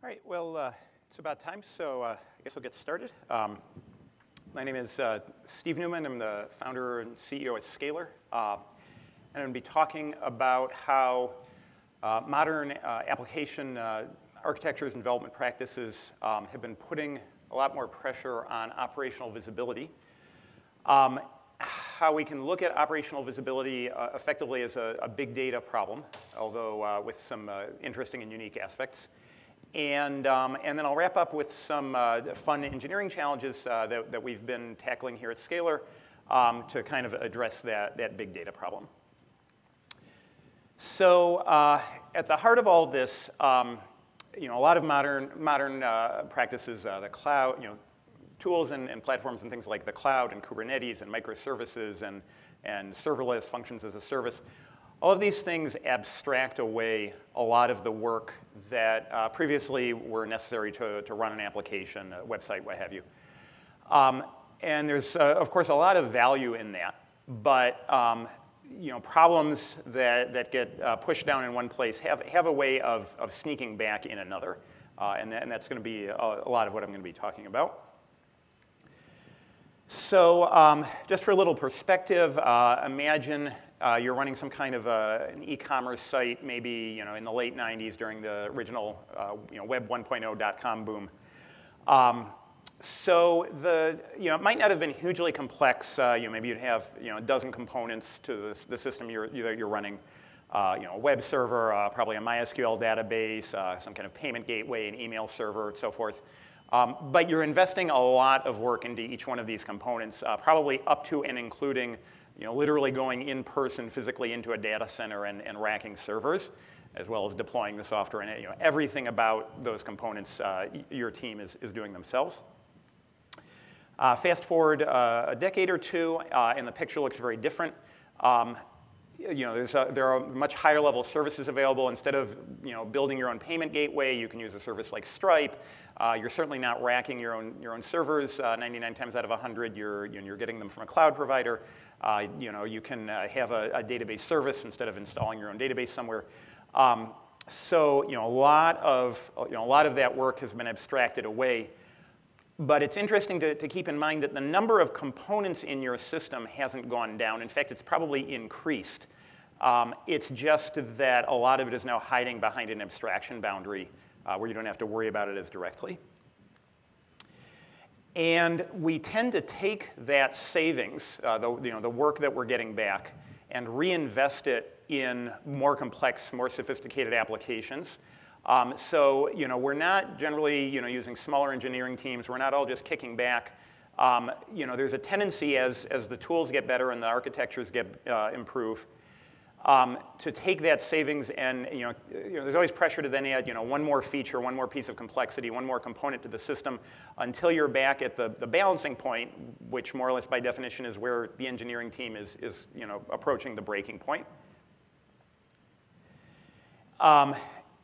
All right, well, uh, it's about time, so uh, I guess we'll get started. Um, my name is uh, Steve Newman. I'm the founder and CEO at Scalyr. Uh, and I'm going to be talking about how uh, modern uh, application architectures and development practices um, have been putting a lot more pressure on operational visibility. Um, how we can look at operational visibility effectively as a, a, big data problem, although with some interesting and unique aspects. And, um, and then I'll wrap up with some uh, fun engineering challenges uh, that, that we've been tackling here at Scalyr um, to kind of address that, that big data problem. So uh, at the heart of all this, um, you know, a lot of modern, modern uh, practices, uh, the cloud, you know, tools and, and platforms and things like the cloud and Kubernetes and microservices and, and serverless functions as a service all of these things abstract away a lot of the work that uh, previously were necessary to, to run an application, a website, what have you. Um, and there's, uh, of course, a lot of value in that. But um, you know, problems that, that get uh, pushed down in one place have, have a way of, of sneaking back in another. Uh, and, and that's going to be a, a lot of what I'm going to be talking about. So um, just for a little perspective, uh, imagine uh, you're running some kind of a, an e-commerce site, maybe you know in the late 90s during the original uh, you know, Web 1.0.com boom. Um, so the you know it might not have been hugely complex. Uh, you know maybe you'd have you know a dozen components to the, the system you're you're running. Uh, you know a web server, uh, probably a MySQL database, uh, some kind of payment gateway, an email server, and so forth. Um, but you're investing a lot of work into each one of these components, probably up to and including you know, literally going in person physically into a data center and, and racking servers, as well as deploying the software and you know, everything about those components uh, your team is, is doing themselves. Uh, fast forward uh, a decade or two, uh, and the picture looks very different. Um, you know, a, there are much higher level services available. Instead of you know, building your own payment gateway, you can use a service like Stripe. Uh, you're certainly not racking your own, your own servers. Uh, 99 times out of 100, you're, you're getting them from a cloud provider. Uh, you know, you can uh, have a, a, database service instead of installing your own database somewhere. Um, so, you know, a lot of, you know, a lot of that work has been abstracted away. But it's interesting to, to keep in mind that the number of components in your system hasn't gone down. In fact, it's probably increased. Um, it's just that a lot of it is now hiding behind an abstraction boundary uh, where you don't have to worry about it as directly. And we tend to take that savings, uh, the, you know, the work that we're getting back, and reinvest it in more complex, more sophisticated applications. Um, so you know, we're not generally you know, using smaller engineering teams. We're not all just kicking back. Um, you know, there's a tendency as, as the tools get better and the architectures get uh, improve, um, to take that savings and, you know, you know, there's always pressure to then add, you know, one more feature, one more piece of complexity, one more component to the system until you're back at the, the balancing point, which more or less by definition is where the engineering team is, is you know, approaching the breaking point. Um,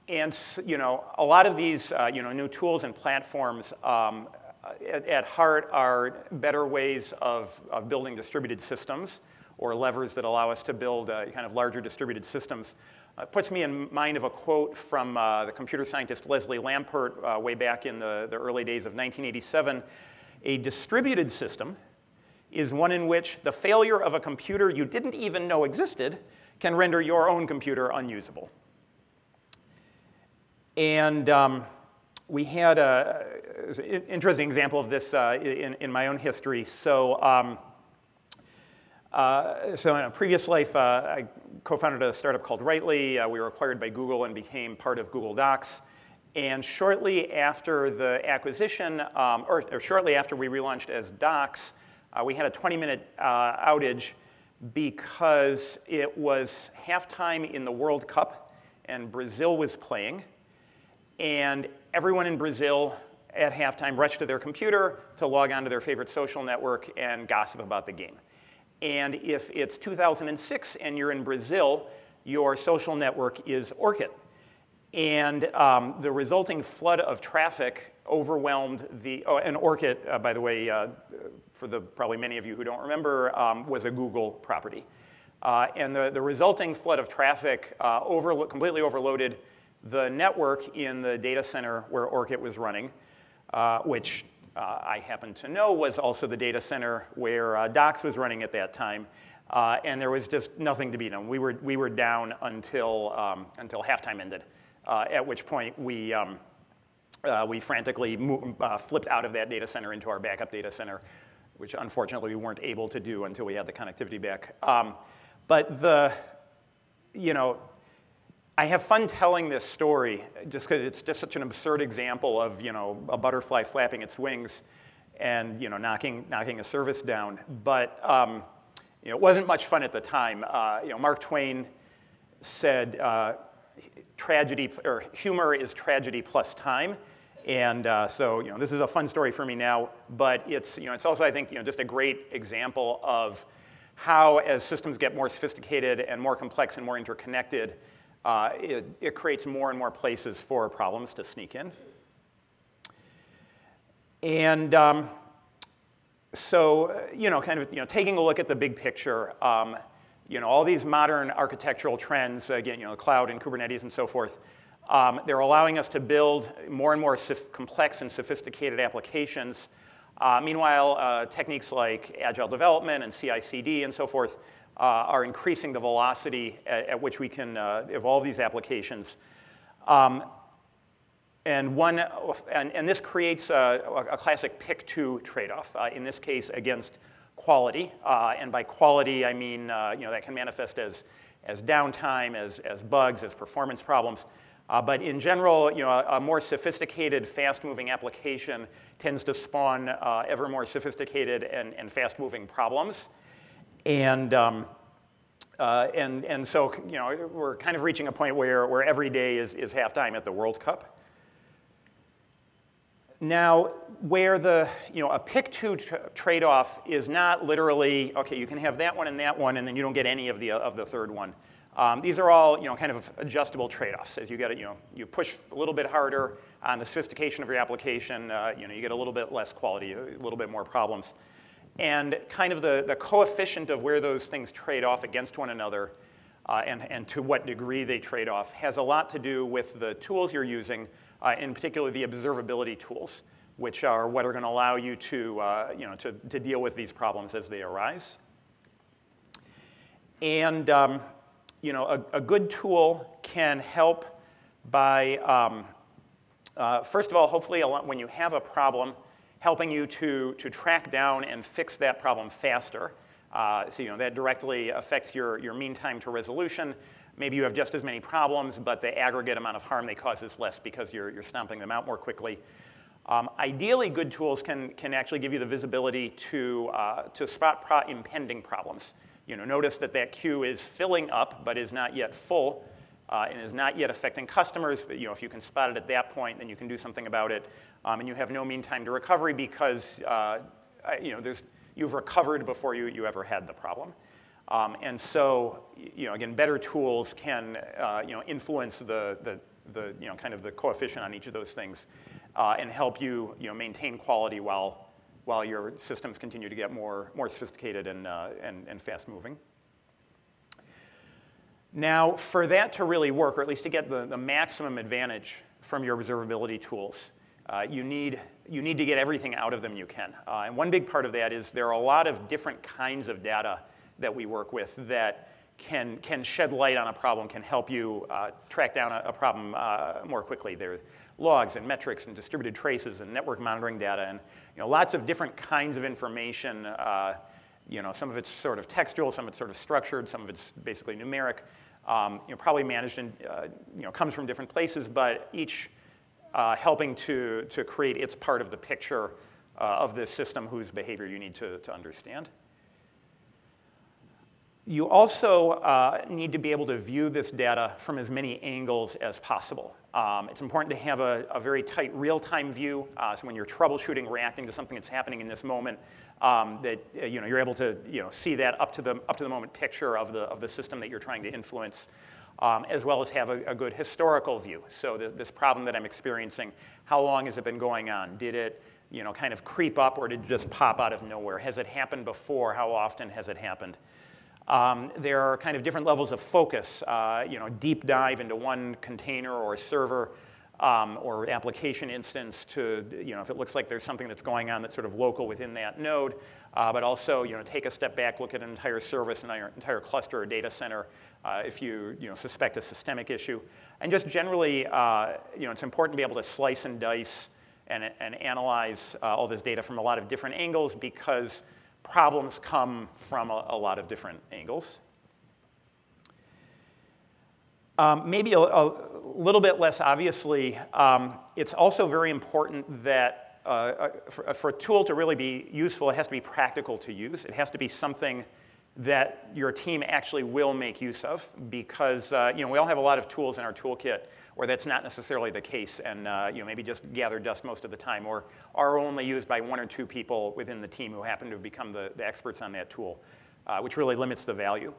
and, you know, a lot of these, uh, you know, new tools and platforms um, at, at, heart are better ways of, of building distributed systems or levers that allow us to build uh, kind of larger distributed systems. Uh, puts me in mind of a quote from uh, the computer scientist Leslie Lamport uh, way back in the, the early days of 1987. A distributed system is one in which the failure of a computer you didn't even know existed can render your own computer unusable. And um, we had an interesting example of this uh, in, in my own history. So um, uh, so in a previous life, uh, I co-founded a startup called Writely. Uh, we were acquired by Google and became part of Google Docs. And shortly after the acquisition, um, or, or, shortly after we relaunched as Docs, uh, we had a 20-minute uh, outage because it was halftime in the World Cup, and Brazil was playing. And everyone in Brazil at halftime rushed to their computer to log on to their favorite social network and gossip about the game. And if it's 2006 and you're in Brazil, your social network is Orkut. And um, the resulting flood of traffic overwhelmed the, oh, and Orkut, uh, by the way, uh, for the probably many of you who don't remember, um, was a Google property. Uh, and the, the resulting flood of traffic uh, completely overloaded the network in the data center where Orkut was running, uh, which uh, I happen to know was also the data center where uh, DOCS was running at that time. Uh, and there was just nothing to be done. We were, we were down until, um, until halftime ended, uh, at which point we, um, uh, we frantically moved, flipped out of that data center into our backup data center, which unfortunately we weren't able to do until we had the connectivity back. Um, but the, you know, I have fun telling this story just because it's just such an absurd example of you know a butterfly flapping its wings and you know knocking knocking a service down. But um, you know, it wasn't much fun at the time. Uh, you know, Mark Twain said, uh, "Tragedy or humor is tragedy plus time." And uh, so, you know, this is a fun story for me now, but it's, you know, it's also, I think, you know, just a great example of how, as systems get more sophisticated and more complex and more interconnected, uh, it, it, creates more and more places for problems to sneak in. And um, so, uh, you know, kind of, you know, taking a look at the big picture, um, you know, all these modern architectural trends, again, you know, cloud and Kubernetes and so forth, um, they're allowing us to build more and more complex and sophisticated applications. Uh, meanwhile, uh, techniques like agile development and CI/CD and so forth uh, are increasing the velocity at, at which we can uh, evolve these applications. Um, and, one, and, and this creates a, a classic pick two trade-off, uh, in this case against quality. Uh, and by quality, I mean uh, you know, that can manifest as, as downtime, as, as bugs, as performance problems. Uh, but in general, you know, a, a more sophisticated, fast-moving application tends to spawn ever more sophisticated and, and fast-moving problems. And, um, uh, and, and so, you know, we're kind of reaching a point where, where every day is, is halftime at the World Cup. Now, where the, you know, a pick two trade-off is not literally, okay, you can have that one and that one, and then you don't get any of the, of the third one. Um, these are all, you know, kind of adjustable trade-offs. As you get, it, you know, you push a little bit harder on the sophistication of your application, uh, you know, you get a little bit less quality, a little bit more problems. And kind of the, the coefficient of where those things trade off against one another uh, and, and to what degree they trade off has a lot to do with the tools you're using, uh, in particular the observability tools, which are what are going to allow you to, uh, you know, to, to deal with these problems as they arise. And um, you know, a, a, good tool can help by, um, uh, first of all, hopefully when you have a problem, helping you to, to track down and fix that problem faster. Uh, so you know, that directly affects your, your mean time to resolution. Maybe you have just as many problems, but the aggregate amount of harm they cause is less because you're, you're stomping them out more quickly. Um, ideally, good tools can, can actually give you the visibility to, uh, to spot pro impending problems. You know, notice that that queue is filling up, but is not yet full, uh, and is not yet affecting customers. But you know, if you can spot it at that point, then you can do something about it um, and you have no mean time to recovery because uh, you know, there's, you've recovered before you, you ever had the problem. Um, and so, you know, again, better tools can, uh, you know, influence the, the, the, you know, kind of the coefficient on each of those things uh, and help you, you know, maintain quality while, while your systems continue to get more, more sophisticated and, uh, and, and fast moving. Now, for that to really work, or at least to get the, the maximum advantage from your observability tools, uh, you, need, you need to get everything out of them you can. Uh, and one big part of that is there are a lot of different kinds of data that we work with that can, can shed light on a problem, can help you uh, track down a, a problem uh, more quickly. There are logs and metrics and distributed traces and network monitoring data and you know, lots of different kinds of information. Uh, you know, some of it's sort of textual, some of it's sort of structured, some of it's basically numeric. Um, you know, probably managed and uh, you know, comes from different places, but each uh, helping to, to create its part of the picture uh, of the system whose behavior you need to, to understand. You also uh, need to be able to view this data from as many angles as possible. Um, it's important to have a, a very tight real-time view. Uh, so when you're troubleshooting, reacting to something that's happening in this moment, um, that uh, you know, you're able to you know, see that up to, the, up to the moment picture of the, of the system that you're trying to influence um, as well as have a, a good historical view. So th this problem that I'm experiencing, how long has it been going on? Did it you know, kind of creep up or did it just pop out of nowhere? Has it happened before? How often has it happened? Um, there are kind of different levels of focus, uh, you know, deep dive into one container or server um, or application instance to, you know, if it looks like there's something that's going on that's sort of local within that node, uh, but also, you know, take a step back, look at an entire service, an entire cluster or data center uh, if you, you know, suspect a systemic issue. And just generally, uh, you know, it's important to be able to slice and dice and, and analyze uh, all this data from a lot of different angles because problems come from a, a lot of different angles. Um, maybe a, a, little bit less obviously, um, it's also very important that uh, uh for, for, a tool to really be useful, it has to be practical to use. It has to be something that your team actually will make use of because uh, you know, we all have a lot of tools in our toolkit where that's not necessarily the case and uh, you know, maybe just gather dust most of the time or are only used by one or two people within the team who happen to become the, the experts on that tool, uh, which really limits the value.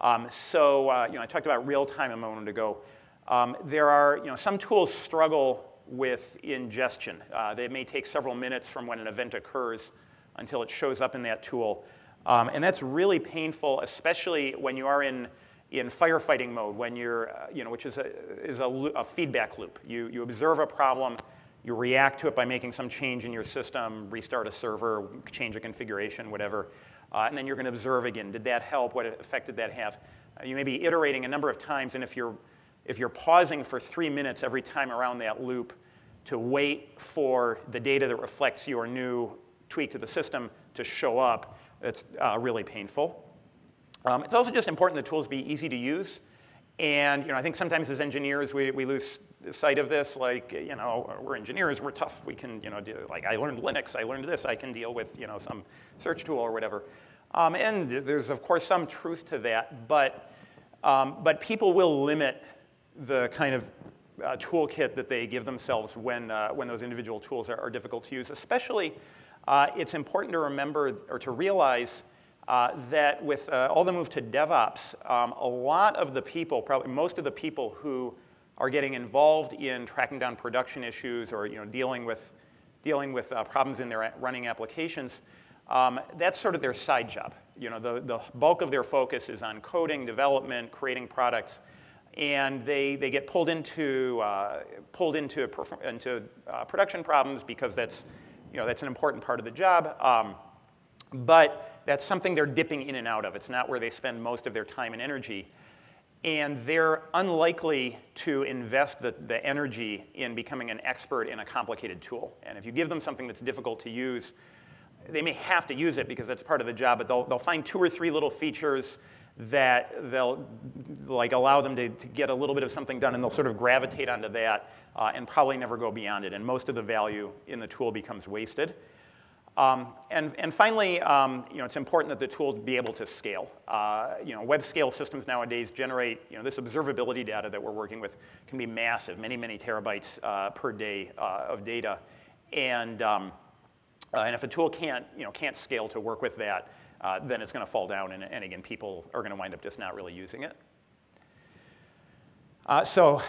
Um, so uh, you know, I talked about real time a moment ago. Um, there are, you know, some tools struggle with ingestion. Uh, they may take several minutes from when an event occurs until it shows up in that tool. Um, and that's really painful, especially when you are in in firefighting mode when you're, uh, you know, which is, a, is a, a, feedback loop. You, you observe a problem, you react to it by making some change in your system, restart a server, change a configuration, whatever, uh, and then you're going to observe again. Did that help? What effect did that have? Uh, you may be iterating a number of times, and if you're, if you're pausing for three minutes every time around that loop to wait for the data that reflects your new tweak to the system to show up, it's uh, really painful. Um, it's also just important the tools be easy to use. And you know, I think sometimes as engineers, we, we lose sight of this. Like, you know, we're engineers, we're tough. We can, you know, do, like I learned Linux, I learned this, I can deal with, you know, some search tool or whatever. Um, and there's, of course, some truth to that. But, um, but people will limit the kind of uh, toolkit that they give themselves when, uh, when those individual tools are, are difficult to use. Especially, uh, it's important to remember or to realize uh, that with uh, all the move to DevOps, um, a lot of the people, probably most of the people who are getting involved in tracking down production issues or you know, dealing with, dealing with uh, problems in their running applications, um, that's sort of their side job. You know, the, the bulk of their focus is on coding, development, creating products, and they, they get pulled into, uh, pulled into, into uh, production problems because that's, you know, that's an important part of the job. Um, but that's something they're dipping in and out of. It's not where they spend most of their time and energy. And they're unlikely to invest the, the energy in becoming an expert in a complicated tool. And if you give them something that's difficult to use, they may have to use it because that's part of the job, but they'll, they'll find two or three little features that they'll like allow them to, to get a little bit of something done and they'll sort of gravitate onto that uh, and probably never go beyond it. And most of the value in the tool becomes wasted. Um, and, and finally, um, you know, it's important that the tool be able to scale. Uh, you know, web scale systems nowadays generate, you know, this observability data that we're working with can be massive, many, many terabytes uh, per day uh, of data. And, um, uh, and if a tool can't, you know, can't scale to work with that, uh, then it's going to fall down, and, and again, people are going to wind up just not really using it. Uh, so,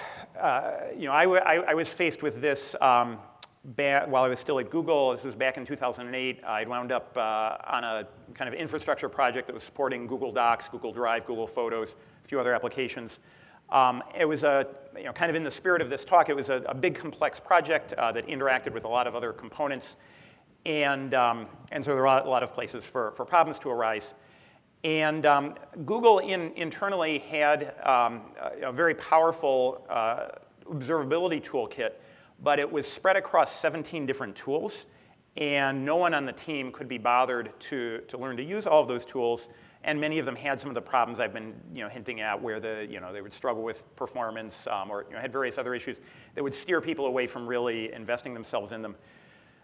you know, I, I, I, was faced with this um, while I was still at Google, this was back in 2008, I'd wound up uh, on a kind of infrastructure project that was supporting Google Docs, Google Drive, Google Photos, a few other applications. Um, it was a, you know, kind of in the spirit of this talk, it was a, a big complex project uh, that interacted with a lot of other components. And, um, and so there were a lot of places for, for problems to arise. And um, Google in, internally had um, a, a, very powerful uh, observability toolkit but it was spread across 17 different tools, and no one on the team could be bothered to, to learn to use all of those tools, and many of them had some of the problems I've been you know, hinting at where the, you know, they would struggle with performance um, or you know, had various other issues that would steer people away from really investing themselves in them.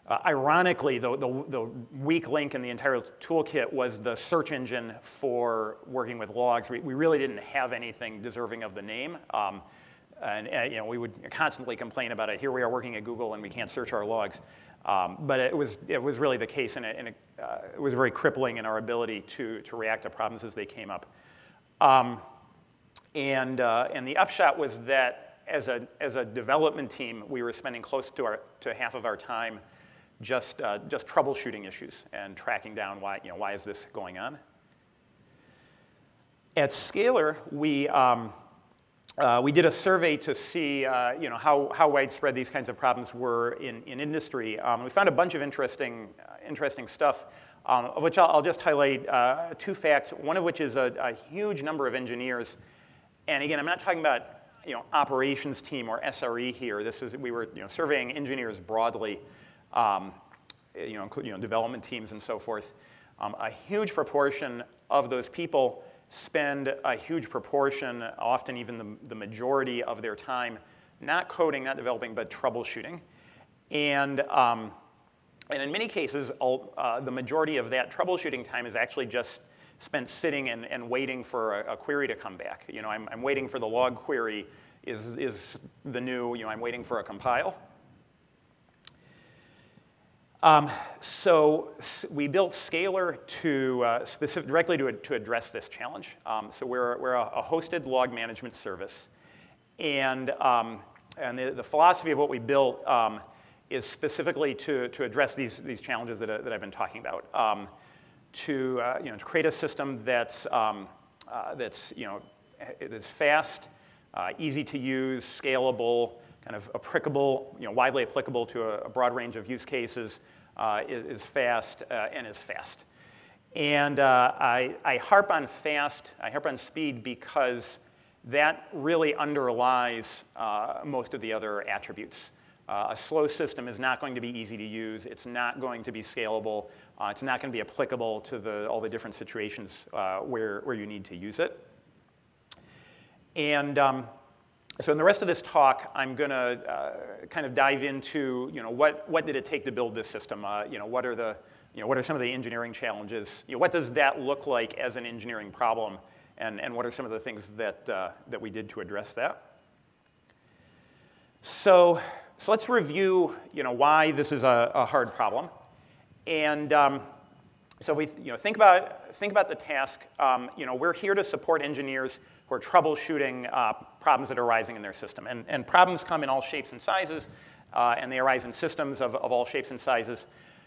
Uh, ironically, the, the, the, weak link in the entire toolkit was the search engine for working with logs. We, we really didn't have anything deserving of the name. Um, and, uh, you know, we would constantly complain about it. Here we are working at Google and we can't search our logs. Um, but it was, it was really the case, and, it, and it, uh, it, was very crippling in our ability to, to react to problems as they came up. Um, and, uh, and the upshot was that as a, as a development team, we were spending close to, our, to half of our time just, uh, just troubleshooting issues and tracking down why, you know, why is this going on. at Scalyr, we, um, uh, we did a survey to see uh, you know, how, how widespread these kinds of problems were in, in industry. Um, we found a bunch of interesting, uh, interesting stuff, um, of which I'll, I'll just highlight uh, two facts, one of which is a, a, huge number of engineers. And again, I'm not talking about you know, operations team or SRE here. This is, we were you know, surveying engineers broadly, um, you, know, you know, development teams and so forth. Um, a huge proportion of those people spend a huge proportion, often even the, the majority of their time, not coding, not developing, but troubleshooting. And, um, and in many cases, uh, the majority of that troubleshooting time is actually just spent sitting and, and waiting for a, a, query to come back. You know, I'm, I'm waiting for the log query is, is the new, you know, I'm waiting for a compile. Um, so we built Scalyr to uh, specific, directly to, to address this challenge. Um, so we're, we're a, a, hosted log management service. And, um, and the, the, philosophy of what we built um, is specifically to, to address these, these challenges that, that I've been talking about. Um, to, uh, you know, to create a system that's, um, uh, that's, you know, that's fast, uh, easy to use, scalable, kind of applicable, you know, widely applicable to a, a broad range of use cases, uh, is, is, fast uh, and is fast. And uh, I, I harp on fast, I harp on speed because that really underlies uh, most of the other attributes. Uh, a slow system is not going to be easy to use. It's not going to be scalable. Uh, it's not going to be applicable to the, all the different situations uh, where, where you need to use it. And um, so in the rest of this talk, I'm going to uh, kind of dive into, you know, what, what did it take to build this system? Uh, you know, what are the, you know, what are some of the engineering challenges? You know, what does that look like as an engineering problem? And, and what are some of the things that, uh, that we did to address that? So, so let's review, you know, why this is a, a hard problem. And um, so if we, you know, think about, think about the task, um, you know, we're here to support engineers who are troubleshooting uh, problems that are arising in their system. And, and problems come in all shapes and sizes, uh, and they arise in systems of, of all shapes and sizes.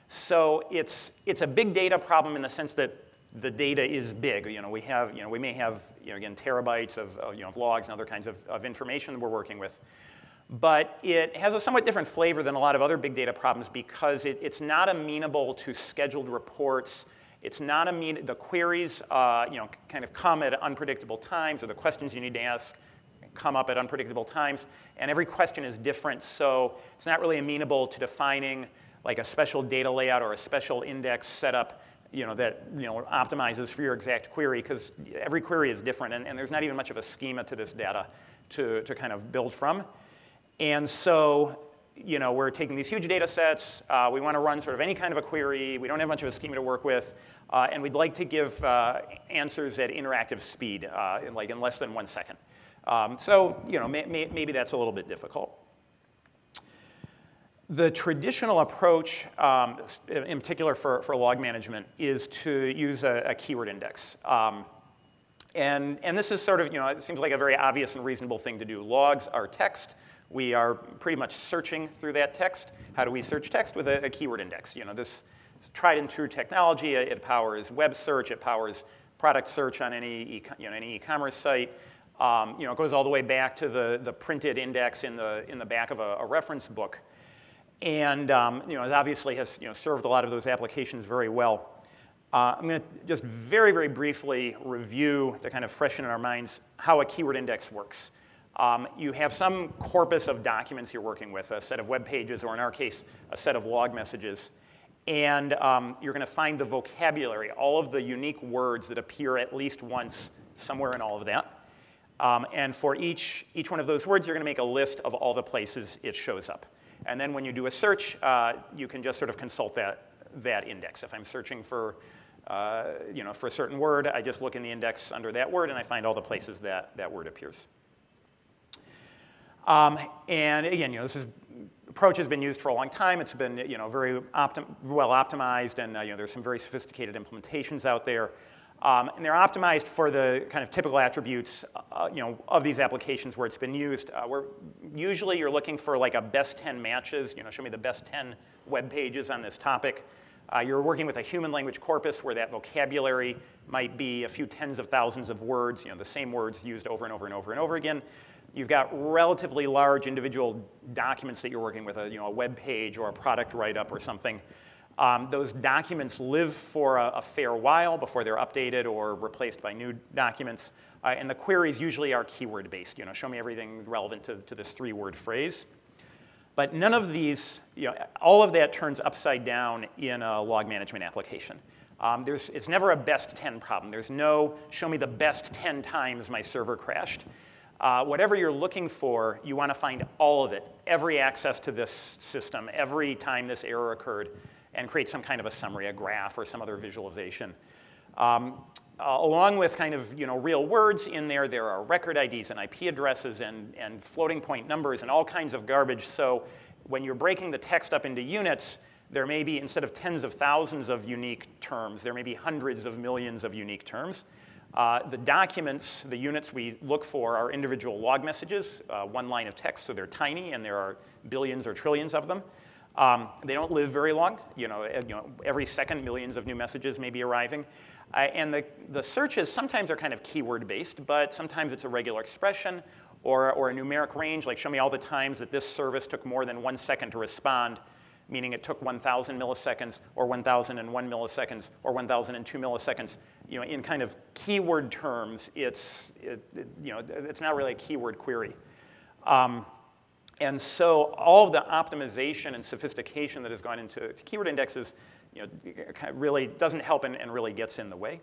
So it's, it's a big data problem in the sense that the data is big. You know, we have, you know, we may have, you know, again, terabytes of, of you know, of logs and other kinds of, of information that we're working with. But it has a somewhat different flavor than a lot of other big data problems because it, it's not amenable to scheduled reports it's not immediate, the queries, uh, you know, kind of come at unpredictable times, or the questions you need to ask come up at unpredictable times, and every question is different, so it's not really amenable to defining like a special data layout or a special index setup you know, that you know, optimizes for your exact query, because every query is different, and, and there's not even much of a schema to this data to, to kind of build from. And so you know, we're taking these huge data sets. Uh, we want to run sort of any kind of a query. We don't have much of a schema to work with. Uh, and we'd like to give uh, answers at interactive speed, uh, in like in less than one second. Um, so, you know, may, may, maybe that's a little bit difficult. The traditional approach, um, in particular for, for log management, is to use a, a keyword index. Um, and, and this is sort of, you know, it seems like a very obvious and reasonable thing to do. Logs are text. We are pretty much searching through that text. How do we search text? With a, a keyword index. You know, this tried and true technology. It powers web search. It powers product search on any, e you know, any e-commerce site. Um, you know, it goes all the way back to the, the printed index in the, in the back of a, a reference book. And um, you know, it obviously has you know, served a lot of those applications very well. Uh, I'm going to just very, very briefly review to kind of freshen in our minds how a keyword index works. Um, you have some corpus of documents you're working with, a set of web pages, or in our case, a set of log messages. And um, you're going to find the vocabulary, all of the unique words that appear at least once somewhere in all of that. Um, and for each, each one of those words, you're going to make a list of all the places it shows up. And then when you do a search, uh, you can just sort of consult that, that index. If I'm searching for, uh, you know, for a certain word, I just look in the index under that word, and I find all the places that that word appears. Um, and again, you know, this is, approach has been used for a long time. It's been you know, very optim well optimized, and uh, you know, there's some very sophisticated implementations out there. Um, and they're optimized for the kind of typical attributes uh, you know, of these applications where it's been used. Uh, where usually you're looking for like a best 10 matches, you know, show me the best 10 web pages on this topic. Uh, you're working with a human language corpus where that vocabulary might be a few tens of thousands of words, you know, the same words used over and over and over and over again. You've got relatively large individual documents that you're working with, a, you know, a web page or a product write-up or something. Um, those documents live for a, a, fair while before they're updated or replaced by new documents. Uh, and the queries usually are keyword based. You know, show me everything relevant to, to this three word phrase. But none of these, you know, all of that turns upside down in a log management application. Um, there's, it's never a best 10 problem. There's no show me the best 10 times my server crashed. Uh, whatever you're looking for, you want to find all of it, every access to this system, every time this error occurred, and create some kind of a summary, a graph, or some other visualization. Um, uh, along with kind of you know, real words in there, there are record IDs and IP addresses and, and floating point numbers and all kinds of garbage. So when you're breaking the text up into units, there may be, instead of tens of thousands of unique terms, there may be hundreds of millions of unique terms. Uh, the documents, the units we look for are individual log messages, uh, one line of text, so they're tiny, and there are billions or trillions of them. Um, they don't live very long. You know, you know, every second, millions of new messages may be arriving. Uh, and the, the searches sometimes are kind of keyword-based, but sometimes it's a regular expression or, or a numeric range, like show me all the times that this service took more than one second to respond meaning it took 1,000 milliseconds or 1,001 milliseconds or 1,002 milliseconds. You know, in kind of keyword terms, it's, it, it, you know, it's not really a keyword query. Um, and so all of the optimization and sophistication that has gone into keyword indexes you know, really doesn't help and, and really gets in the way.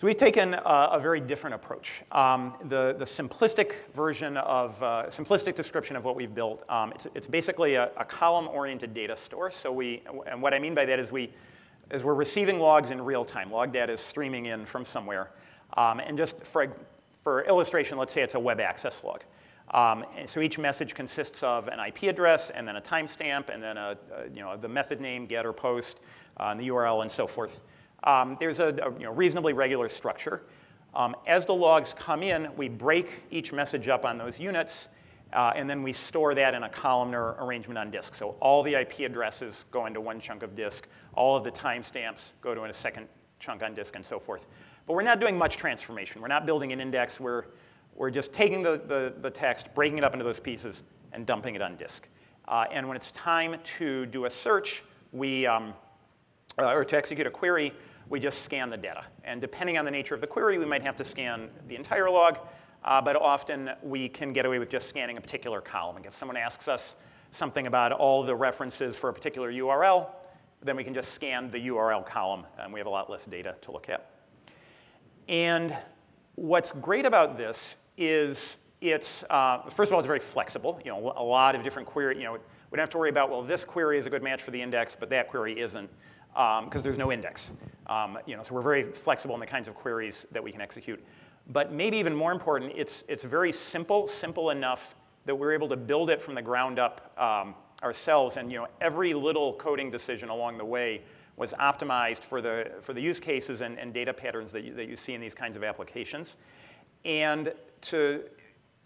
So we've taken a, a very different approach. Um, the, the simplistic version of, uh, simplistic description of what we've built, um, it's, it's basically a, a column-oriented data store. So we, and what I mean by that is we, is we're receiving logs in real time. Log data is streaming in from somewhere. Um, and just for, for illustration, let's say it's a web access log. Um, so each message consists of an IP address and then a timestamp and then a, a, you know, the method name, get or post, uh, and the URL and so forth. Um, there's a, a you know, reasonably regular structure. Um, as the logs come in, we break each message up on those units, uh, and then we store that in a columnar arrangement on disk. So all the IP addresses go into one chunk of disk, all of the timestamps go to a second chunk on disk, and so forth. But we're not doing much transformation. We're not building an index. We're, we're just taking the, the, the text, breaking it up into those pieces, and dumping it on disk. Uh, and when it's time to do a search, we, um, uh, or to execute a query, we just scan the data. And depending on the nature of the query, we might have to scan the entire log, uh, but often we can get away with just scanning a particular column. And if someone asks us something about all the references for a particular URL, then we can just scan the URL column, and we have a lot less data to look at. And what's great about this is it's, uh, first of all, it's very flexible. You know, a lot of different query, you know, we don't have to worry about, well, this query is a good match for the index, but that query isn't because um, there's no index. Um, you know, so we're very flexible in the kinds of queries that we can execute. But maybe even more important, it's, it's very simple, simple enough that we're able to build it from the ground up um, ourselves. And you know, every little coding decision along the way was optimized for the, for the use cases and, and data patterns that you, that you see in these kinds of applications. And to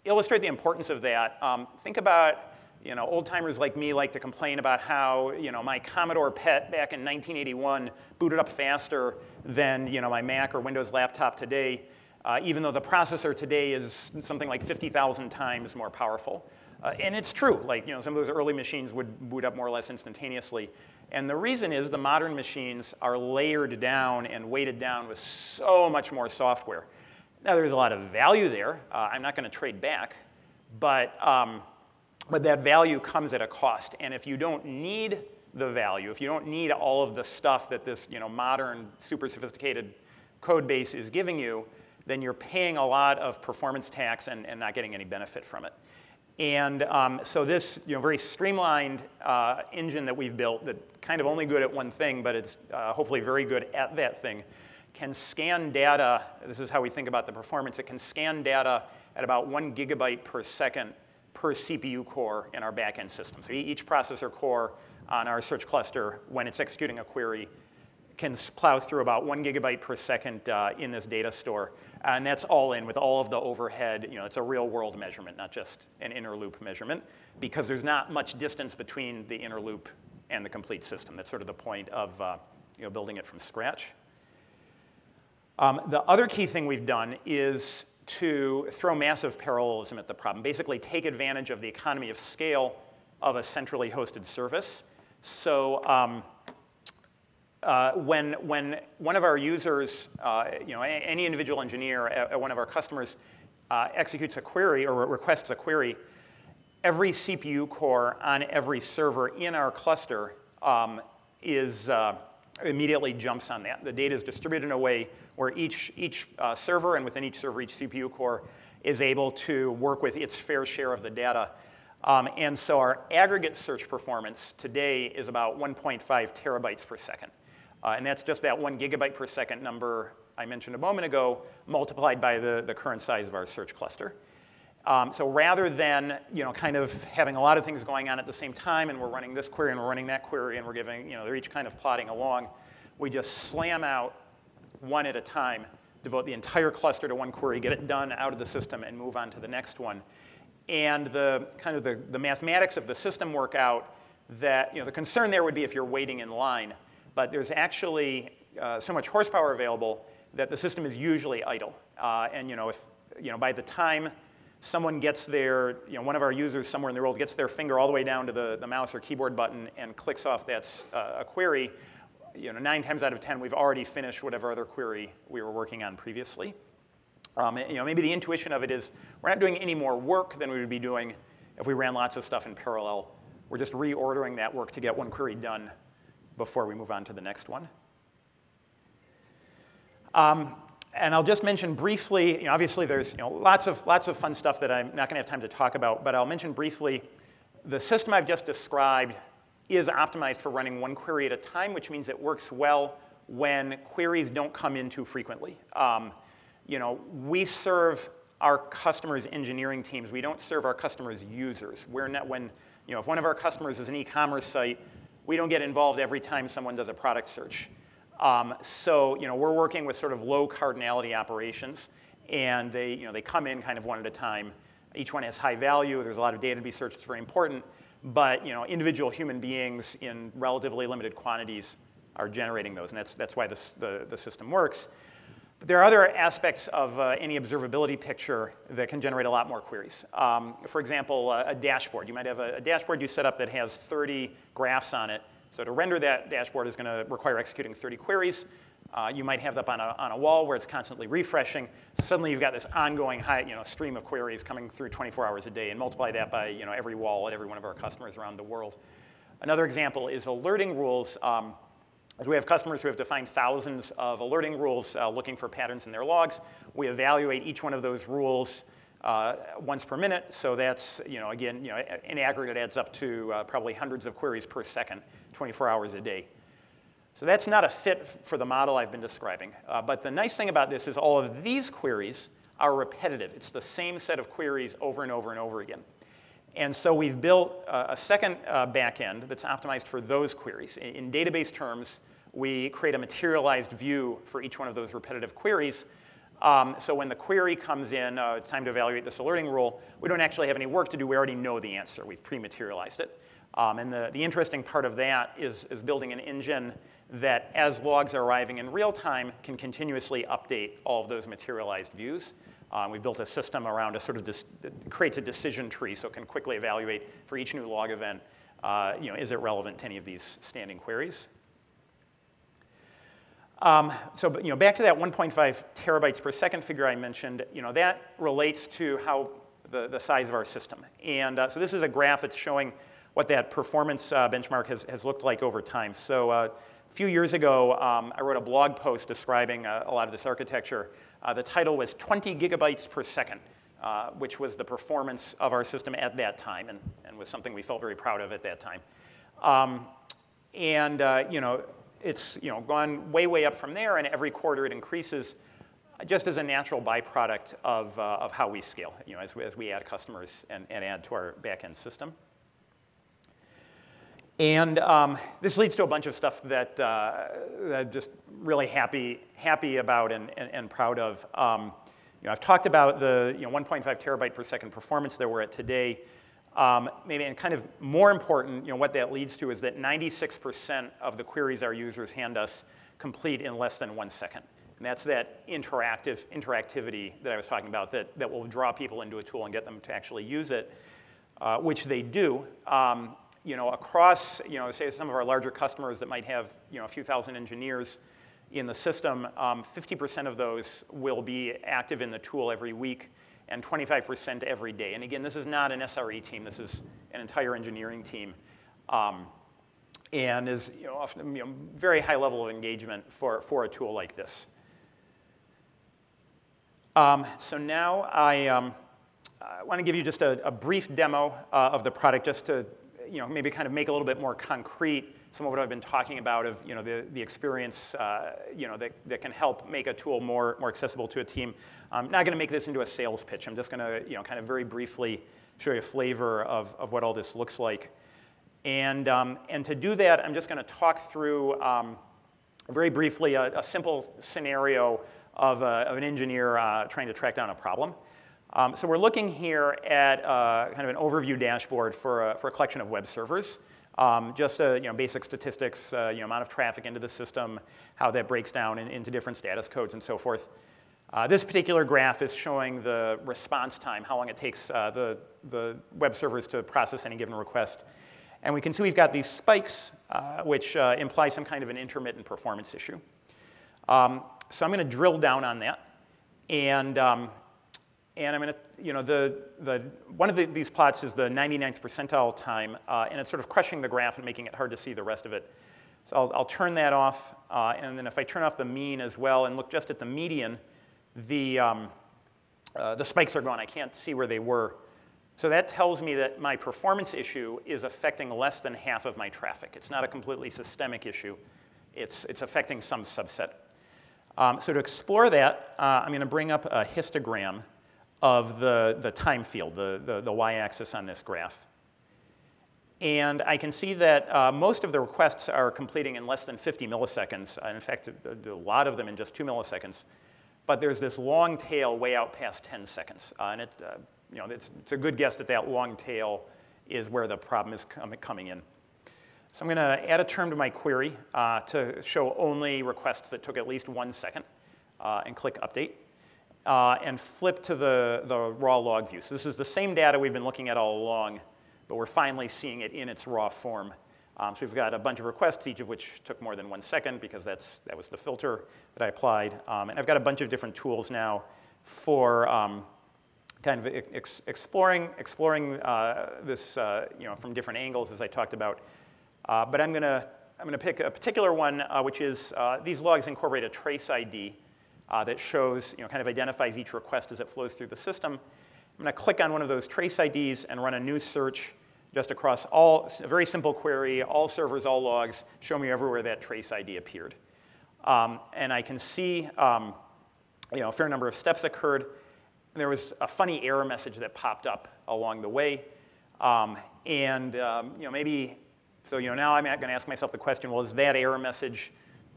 illustrate the importance of that, um, think about you know, old timers like me like to complain about how, you know, my Commodore PET back in 1981 booted up faster than, you know, my Mac or Windows laptop today, uh, even though the processor today is something like 50,000 times more powerful. Uh, and it's true, like, you know, some of those early machines would boot up more or less instantaneously. And the reason is the modern machines are layered down and weighted down with so much more software. Now, there's a lot of value there. Uh, I'm not going to trade back, but um, but that value comes at a cost. And if you don't need the value, if you don't need all of the stuff that this you know, modern, super sophisticated code base is giving you, then you're paying a lot of performance tax and, and not getting any benefit from it. And um, so this you know, very streamlined uh, engine that we've built that kind of only good at one thing, but it's uh, hopefully very good at that thing, can scan data. This is how we think about the performance. It can scan data at about one gigabyte per second per CPU core in our backend system. So each processor core on our search cluster, when it's executing a query, can plow through about one gigabyte per second uh, in this data store. And that's all in with all of the overhead. You know, it's a real world measurement, not just an inner loop measurement, because there's not much distance between the inner loop and the complete system. That's sort of the point of uh, you know, building it from scratch. Um, the other key thing we've done is to throw massive parallelism at the problem, basically take advantage of the economy of scale of a centrally hosted service. So um, uh, when, when one of our users, uh, you know, any individual engineer at, at one of our customers uh, executes a query or requests a query, every CPU core on every server in our cluster um, is uh, immediately jumps on that. The data is distributed in a way where each, each uh, server and within each server, each CPU core is able to work with its fair share of the data. Um, and so our aggregate search performance today is about 1.5 terabytes per second. Uh, and that's just that one gigabyte per second number I mentioned a moment ago multiplied by the, the current size of our search cluster. Um, so rather than you know, kind of having a lot of things going on at the same time, and we're running this query and we're running that query, and we're giving, you know, they're each kind of plodding along, we just slam out one at a time, devote the entire cluster to one query, get it done out of the system, and move on to the next one. And the kind of the, the mathematics of the system work out that, you know, the concern there would be if you're waiting in line, but there's actually uh, so much horsepower available that the system is usually idle. Uh, and, you know, if, you know, by the time someone gets their, you know, one of our users somewhere in the world gets their finger all the way down to the, the mouse or keyboard button and clicks off that uh, a query, you know, nine times out of 10, we've already finished whatever other query we were working on previously. Um, you know, maybe the intuition of it is we're not doing any more work than we would be doing if we ran lots of stuff in parallel. We're just reordering that work to get one query done before we move on to the next one. Um, and I'll just mention briefly, you know, obviously there's you know, lots, of, lots of fun stuff that I'm not going to have time to talk about, but I'll mention briefly the system I've just described is optimized for running one query at a time, which means it works well when queries don't come in too frequently. Um, you know, we serve our customers' engineering teams. We don't serve our customers' users. We're not, when, you know, if one of our customers is an e-commerce site, we don't get involved every time someone does a product search. Um, so you know, we're working with sort of low cardinality operations, and they, you know, they come in kind of one at a time. Each one has high value. There's a lot of data to be searched. It's very important. But you know, individual human beings in relatively limited quantities are generating those, and that's, that's why this, the, the system works. But there are other aspects of uh, any observability picture that can generate a lot more queries. Um, for example, uh, a dashboard. You might have a, a dashboard you set up that has 30 graphs on it so to render that dashboard is going to require executing 30 queries. Uh, you might have that on a, on a wall where it's constantly refreshing. Suddenly you've got this ongoing high, you know, stream of queries coming through 24 hours a day and multiply that by you know, every wall at every one of our customers around the world. Another example is alerting rules. Um, as we have customers who have defined thousands of alerting rules uh, looking for patterns in their logs, we evaluate each one of those rules uh, once per minute. So that's, you know, again, you know, in aggregate adds up to uh, probably hundreds of queries per second, 24 hours a day. So that's not a fit for the model I've been describing. Uh, but the nice thing about this is all of these queries are repetitive. It's the same set of queries over and over and over again. And so we've built uh, a second uh, backend that's optimized for those queries. In, in database terms, we create a materialized view for each one of those repetitive queries um, so when the query comes in, uh, time to evaluate this alerting rule, we don't actually have any work to do. We already know the answer. We've pre-materialized it. Um, and the, the interesting part of that is, is building an engine that, as logs are arriving in real time, can continuously update all of those materialized views. Um, we've built a system around a sort of, that creates a decision tree so it can quickly evaluate for each new log event, uh, you know, is it relevant to any of these standing queries? Um, so you know, back to that 1.5 terabytes per second figure I mentioned, you know, that relates to how the, the size of our system. And uh, so this is a graph that's showing what that performance uh, benchmark has, has looked like over time. So uh, a few years ago, um, I wrote a blog post describing uh, a lot of this architecture. Uh, the title was 20 gigabytes per second, uh, which was the performance of our system at that time and, and was something we felt very proud of at that time. Um, and you know, it's you know, gone way, way up from there, and every quarter it increases just as a natural byproduct of, uh, of how we scale, you know, as, we, as we add customers and, and add to our backend system. And um, this leads to a bunch of stuff that, uh, that I'm just really happy, happy about and, and, and proud of. Um, you know, I've talked about the you know, 1.5 terabyte per second performance that we're at today. Um, maybe, and kind of more important, you know, what that leads to is that 96% of the queries our users hand us complete in less than one second. And that's that interactive interactivity that I was talking about that, that will draw people into a tool and get them to actually use it, uh, which they do. Um, you know, across, you know, say some of our larger customers that might have, you know, a few thousand engineers in the system, 50% um, of those will be active in the tool every week and 25% every day. And again, this is not an SRE team. This is an entire engineering team. Um, and is you know, often you know, very high level of engagement for, for a tool like this. Um, so now I, um, I want to give you just a, a brief demo uh, of the product just to you know, maybe kind of make a little bit more concrete some of what I've been talking about of you know, the, the experience uh, you know, that, that can help make a tool more, more accessible to a team. I'm not going to make this into a sales pitch. I'm just going to you know, kind of very briefly show you a flavor of, of what all this looks like. And, um, and to do that, I'm just going to talk through um, very briefly a, a, simple scenario of, a, of an engineer uh, trying to track down a problem. Um, so we're looking here at uh, kind of an overview dashboard for a, for a collection of web servers. Um, just uh, you know, basic statistics, uh, you know, amount of traffic into the system, how that breaks down in, into different status codes and so forth. Uh, this particular graph is showing the response time, how long it takes uh, the, the web servers to process any given request. And we can see we've got these spikes, uh, which uh, imply some kind of an intermittent performance issue. Um, so I'm going to drill down on that. And um, and I'm going to, you know, the, the, one of the, these plots is the 99th percentile time, uh, and it's sort of crushing the graph and making it hard to see the rest of it. So I'll, I'll turn that off, uh, and then if I turn off the mean as well and look just at the median, the, um, uh, the spikes are gone. I can't see where they were. So that tells me that my performance issue is affecting less than half of my traffic. It's not a completely systemic issue. It's, it's affecting some subset. Um, so to explore that, uh, I'm going to bring up a histogram of the, the time field, the, the, the y-axis on this graph. And I can see that uh, most of the requests are completing in less than 50 milliseconds. Uh, in fact, a, a, lot of them in just two milliseconds. But there's this long tail way out past 10 seconds. Uh, and it, uh, you know, it's, it's, a good guess that that long tail is where the problem is com coming in. So I'm going to add a term to my query uh, to show only requests that took at least one second uh, and click Update uh, and flip to the, the raw log view. So this is the same data we've been looking at all along, but we're finally seeing it in its raw form. Um, so we've got a bunch of requests, each of which took more than one second because that's, that was the filter that I applied. Um, and I've got a bunch of different tools now for um, kind of ex exploring, exploring uh, this uh, you know, from different angles as I talked about. Uh, but I'm going to I'm to pick a particular one, uh, which is uh, these logs incorporate a trace ID uh, that shows, you know, kind of identifies each request as it flows through the system. I'm going to click on one of those trace IDs and run a new search just across all, a very simple query, all servers, all logs, show me everywhere that trace ID appeared. Um, and I can see um, you know, a fair number of steps occurred. And there was a funny error message that popped up along the way. Um, and um, you know, maybe, so you know, now I'm going to ask myself the question, well, is that error message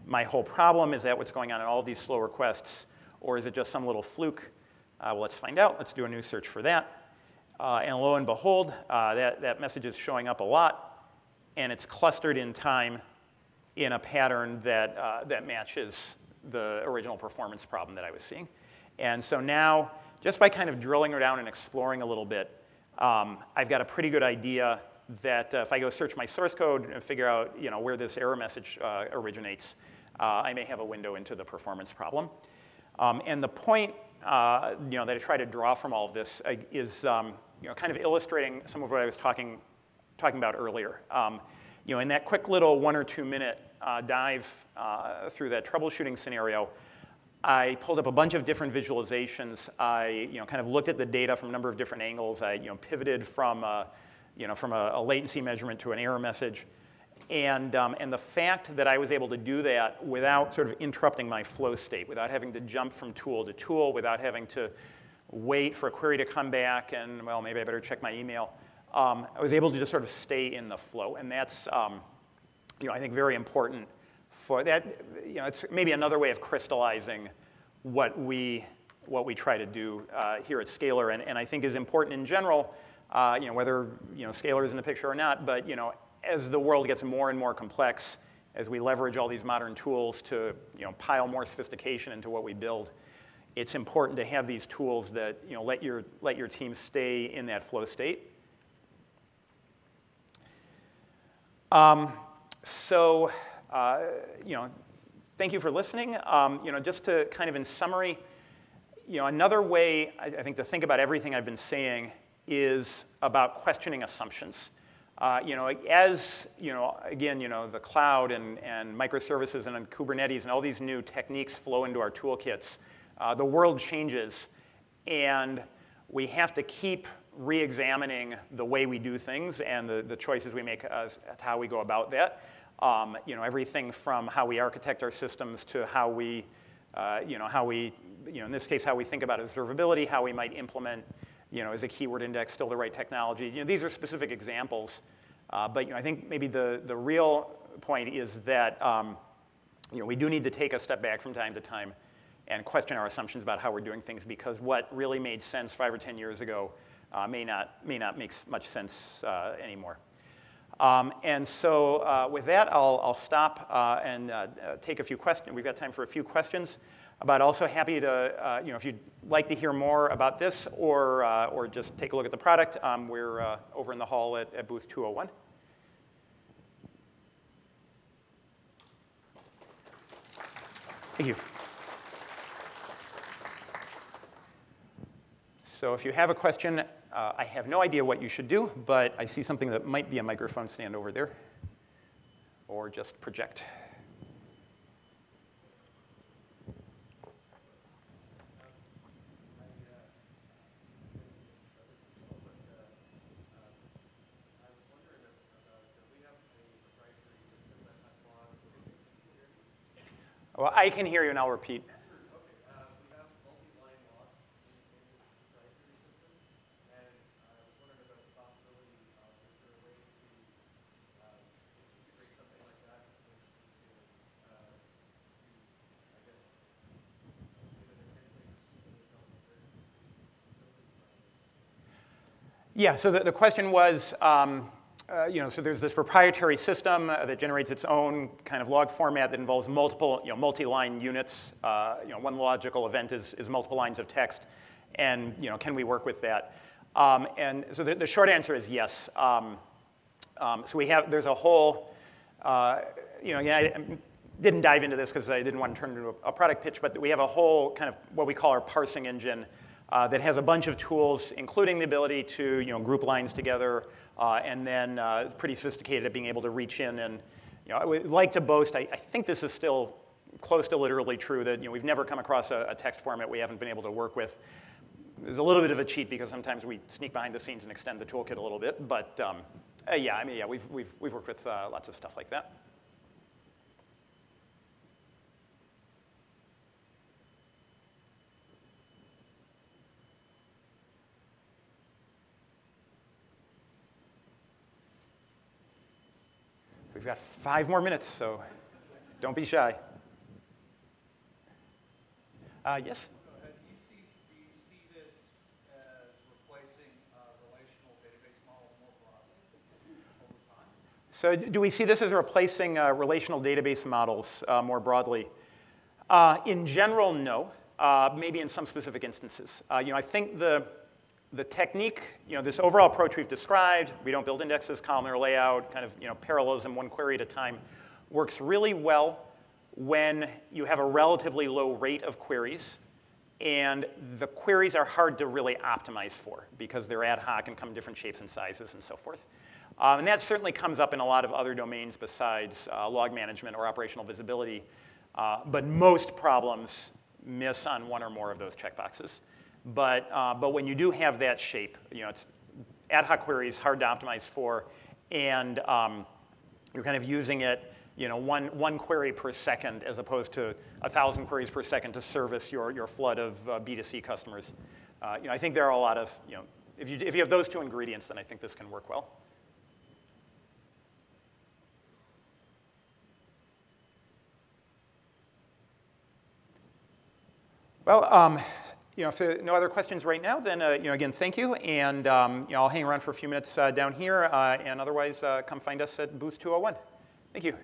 my whole problem? Is that what's going on in all these slow requests? Or is it just some little fluke? Uh, well, let's find out. Let's do a new search for that. Uh, and lo and behold, uh, that, that message is showing up a lot, and it's clustered in time in a pattern that, uh, that matches the original performance problem that I was seeing. And so now, just by kind of drilling down and exploring a little bit, um, I've got a pretty good idea that uh, if I go search my source code and figure out you know, where this error message uh, originates, uh, I may have a window into the performance problem. Um, and the point uh, you know, that I try to draw from all of this uh, is um, you know, kind of illustrating some of what I was talking, talking about earlier. Um, you know, in that quick little one or two minute uh, dive uh, through that troubleshooting scenario, I pulled up a bunch of different visualizations. I you know, kind of looked at the data from a number of different angles. I you know, pivoted from, a, you know, from a, a latency measurement to an error message. And, um, and the fact that I was able to do that without sort of interrupting my flow state, without having to jump from tool to tool, without having to wait for a query to come back and, well, maybe I better check my email, um, I was able to just sort of stay in the flow. And that's, um, you know, I think very important for that. You know, it's maybe another way of crystallizing what we, what we try to do uh, here at Scalyr and, and I think is important in general uh, you know, whether you know, Scalyr is in the picture or not, but you know, as the world gets more and more complex, as we leverage all these modern tools to you know, pile more sophistication into what we build, it's important to have these tools that you know, let, your, let your team stay in that flow state. Um, so, uh, you know, thank you for listening. Um, you know, just to kind of in summary, you know, another way I, I think to think about everything I've been saying is about questioning assumptions. Uh, you know, as, you know, again, you know, the cloud and, and microservices and, and Kubernetes and all these new techniques flow into our toolkits, uh, the world changes, and we have to keep re-examining the way we do things and the, the choices we make as, as how we go about that. Um, you know, everything from how we architect our systems to how we, uh, you know, how we, you know, in this case, how we think about observability, how we might implement you know, is a keyword index still the right technology? You know, these are specific examples, uh, but you know, I think maybe the, the real point is that um, you know, we do need to take a step back from time to time and question our assumptions about how we're doing things because what really made sense five or 10 years ago uh, may, not, may not make much sense uh, anymore. Um, and so uh, with that, I'll, I'll stop uh, and uh, take a few questions. We've got time for a few questions. But also happy to, uh, you know, if you'd like to hear more about this or, uh, or just take a look at the product, um, we're uh, over in the hall at, at booth 201. Thank you. So if you have a question, uh, I have no idea what you should do, but I see something that might be a microphone stand over there, or just project. Well, I can hear you, and I'll repeat. Yeah, so the, the question was, um, uh, you know, so there's this proprietary system uh, that generates its own kind of log format that involves multiple, you know, multi-line units. Uh, you know, one logical event is, is multiple lines of text, and you know, can we work with that? Um, and so the, the, short answer is yes. Um, um, so we have, there's a whole, uh, you know, yeah, I didn't dive into this because I didn't want to turn it into a product pitch, but we have a whole kind of what we call our parsing engine uh, that has a bunch of tools, including the ability to, you know, group lines together, uh, and then uh, pretty sophisticated at being able to reach in and, you know, I would like to boast, I, I think this is still close to literally true that, you know, we've never come across a, a, text format we haven't been able to work with. There's a little bit of a cheat because sometimes we sneak behind the scenes and extend the toolkit a little bit, but um, uh, yeah, I mean, yeah, we've, we've, we've worked with uh, lots of stuff like that. We've got five more minutes, so don't be shy. Uh, yes? So do we see this as replacing uh, relational database models uh, more broadly? Uh, in general, no. Uh, maybe in some specific instances. Uh, you know, I think the, the technique, you know, this overall approach we've described, we don't build indexes, columnar layout, kind of, you know, parallelism one query at a time, works really well when you have a relatively low rate of queries and the queries are hard to really optimize for because they're ad hoc and come in different shapes and sizes and so forth. Um, and that certainly comes up in a lot of other domains besides uh, log management or operational visibility. Uh, but most problems miss on one or more of those checkboxes. But, uh, but when you do have that shape, you know, it's ad hoc queries, hard to optimize for, and um, you're kind of using it, you know, one, one query per second as opposed to a thousand queries per second to service your, your flood of uh, B2C customers. Uh, you know, I think there are a lot of, you know, if you, if you have those two ingredients, then I think this can work well. Well, um, you know, if there are no other questions right now, then uh, you know, again, thank you, and um, you know, I'll hang around for a few minutes uh, down here, uh, and otherwise, uh, come find us at booth 201. Thank you.